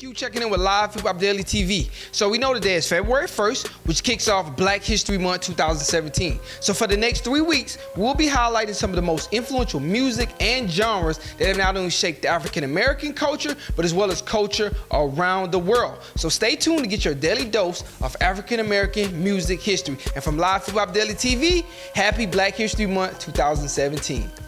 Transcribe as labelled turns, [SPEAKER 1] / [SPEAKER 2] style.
[SPEAKER 1] You checking in with Live Hip Hop Daily TV. So we know today is February 1st, which kicks off Black History Month 2017. So for the next three weeks, we'll be highlighting some of the most influential music and genres that have not only shaped the African American culture, but as well as culture around the world. So stay tuned to get your daily dose of African American music history. And from Live Hip Hop Daily TV, happy Black History Month 2017.